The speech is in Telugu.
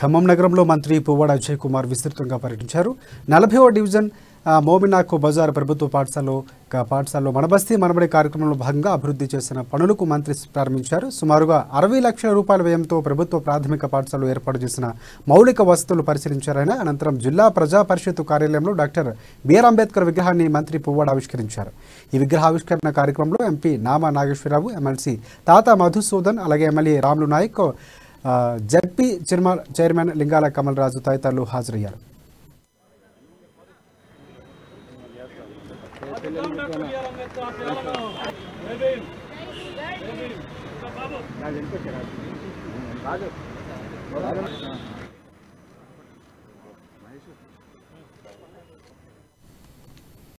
ఖమ్మం నగరంలో మంత్రి పువ్వాడ అజయ్ కుమార్ విస్తృతంగా పర్యటించారు. నలభైవ డివిజన్ మోమినాకు బజార్ ప్రభుత్వ పాఠశాలలో పాఠశాలలో మనబస్తీ మనబడి కార్యక్రమంలో భాగంగా అభివృద్ధి చేసిన పనులకు మంత్రి ప్రారంభించారు. సుమారుగా అరవై లక్షల రూపాయల వ్యయంతో ప్రభుత్వ ప్రాథమిక పాఠశాలలో ఏర్పాటు చేసిన మౌలిక వసతులు పరిశీలించారాయన అనంతరం జిల్లా ప్రజా పరిషత్ కార్యాలయంలో డాక్టర్ బిఆర్ అంబేద్కర్ విగ్రహాన్ని మంత్రి పువ్వాడ ఆవిష్కరించారు. ఈ విగ్రహావిష్కరణ కార్యక్రమంలో ఎంపీ నామా నాగేశ్వరరావు ఎమ్మెల్సీ తాత మధుసూదన్ అలాగే MLA Ramulu Nayak ZP chairman Lingala Kamal Raju తదితరులు హాజరయ్యారు.